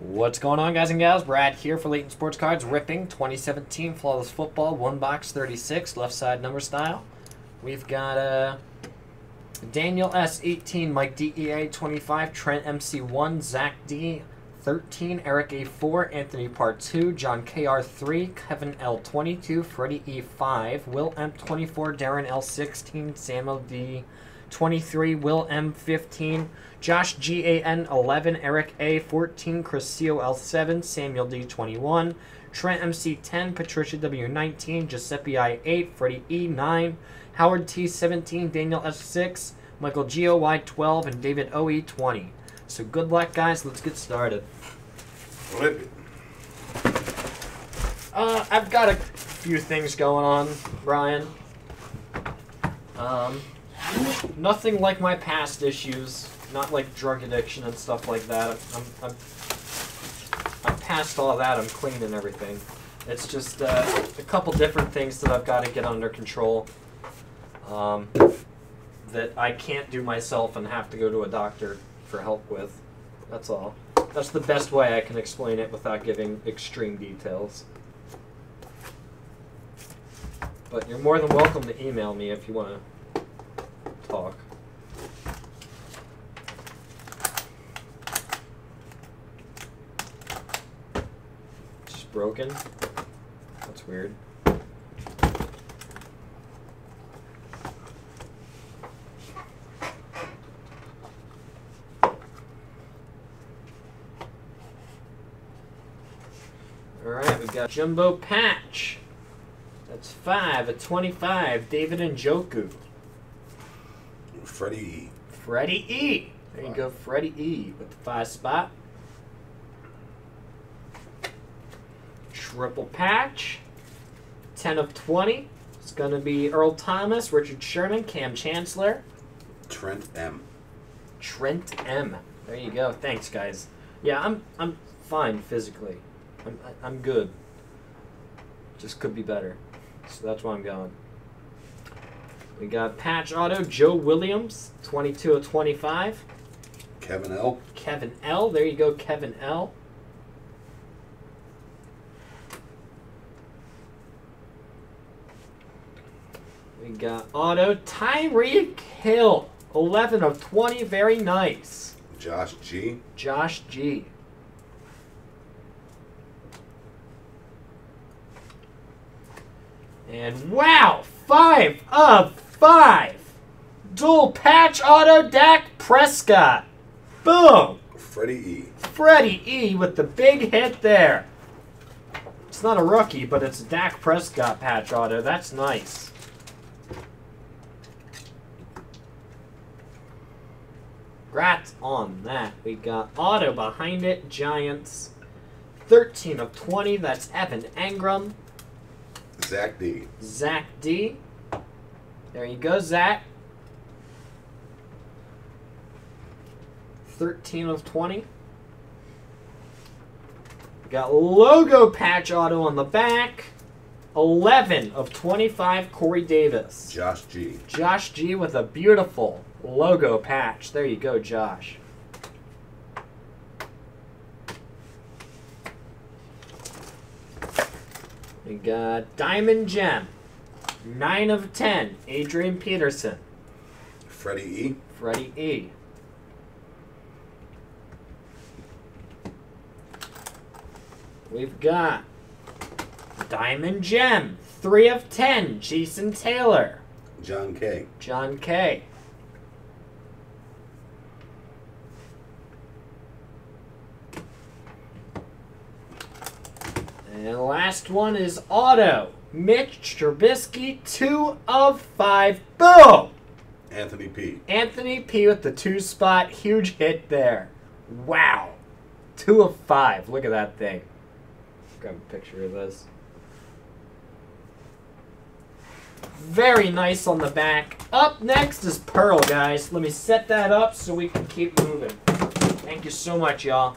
What's going on, guys and gals? Brad here for Layton Sports Cards, ripping 2017 Flawless Football, one box 36, left side number style. We've got uh, Daniel S. 18, Mike DEA 25, Trent MC1, Zach D. 13, Eric A. 4, Anthony Part 2, John KR 3, Kevin L. 22, Freddie E. 5, Will M. 24, Darren L. 16, Samuel D. 23, Will M. 15, Josh GAN 11, Eric A 14, Chris L 7, Samuel D 21, Trent MC 10, Patricia W 19, Giuseppe I 8, Freddie E 9, Howard T 17, Daniel S 6, Michael Gio Y 12, and David OE 20. So good luck, guys. Let's get started. Flip it. Uh, I've got a few things going on, Brian. Um, nothing like my past issues not like drug addiction and stuff like that. I'm, I'm, I'm past all that. I'm clean and everything. It's just uh, a couple different things that I've got to get under control um, that I can't do myself and have to go to a doctor for help with. That's all. That's the best way I can explain it without giving extreme details. But you're more than welcome to email me if you want to broken. That's weird. Alright, we've got Jumbo Patch. That's 5 at 25. David Njoku. Freddie E. Freddie E. There you go, Freddie E with the 5 spot. Triple patch. 10 of 20. It's going to be Earl Thomas, Richard Sherman, Kam Chancellor. Trent M. Trent M. There you go. Thanks, guys. Yeah, I'm I'm fine physically. I'm I'm good. Just could be better. So that's why I'm going. We got patch auto Joe Williams, 22 of 25. Kevin L. Kevin L. There you go, Kevin L. We got auto Tyreek Hill. 11 of 20. Very nice. Josh G. Josh G. And wow, 5 of 5. Dual patch auto Dak Prescott. Boom. Freddie E. Freddie E with the big hit there. It's not a rookie, but it's a Dak Prescott patch auto. That's nice. Congrats on that. We got auto behind it, Giants. 13 of 20, that's Evan Engram. Zach D. Zach D. There you go, Zach. 13 of 20. We got logo patch auto on the back. 11 of 25, Corey Davis. Josh G. Josh G with a beautiful logo patch. There you go, Josh. We got Diamond Gem. 9 of 10, Adrian Peterson. Freddie E. Freddie E. We've got Diamond Gem. 3 of 10, Jason Taylor. John K. John K. And the last one is auto. Mitch Trubisky, 2 of 5. Boom! Anthony P. Anthony P with the two spot. Huge hit there. Wow. 2 of 5. Look at that thing. Grab a picture of this. Very nice on the back. Up next is Pearl, guys. Let me set that up so we can keep moving. Thank you so much, y'all.